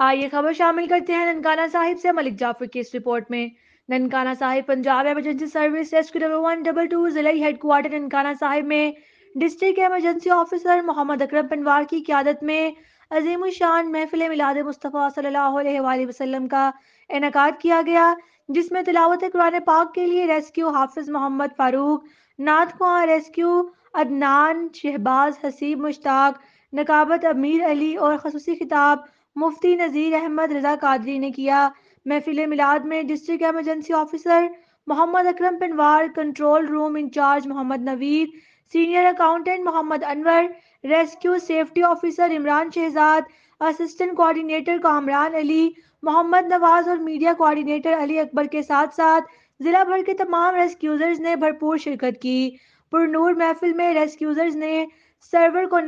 आइए खबर शामिल करते हैं ननकाना साहिब से। मलिक जाफ़र की इस रिपोर्ट में। Nankana Sahib, Punjab emergency service rescue double one double two ज़िले हेडक्वार्टर ननकाना साहिब में। District emergency officer Mohammad Akram Panwar की क्यादत में अजीम शान महफिल मिलाद मुस्तफ़ा सल्लल्लाहु अलैहि वसल्लम का इनका किया गया, जिसमें तिलावत कुरान पाक के लिए रेस्क्यू हाफिज मोहम्मद फारूक, नाथ रेस्क्यू अदनान, शहबाज हसीब मुश्ताक, नकाबत अमीर अली और खसूसी खिताब मुफ्ती नज़ीर अहमद रजा कादरी ने किया। महफिल मिलाद में district emergency officer Mohammad Akram Pinwar control room incharge Mohammad Naveed senior accountant Mohammad Anwar rescue safety officer Imran Shahzad assistant coordinator Kamran Ali, Mohammad Nawaz और मीडिया कोऑर्डिनेटर अली अकबर के साथ साथ जिला भर के तमाम रेस्क्यूजर्स ने भरपूर शिरकत की। पुरनूर महफिल में रेस्क्यूजर्स ने सर्वर को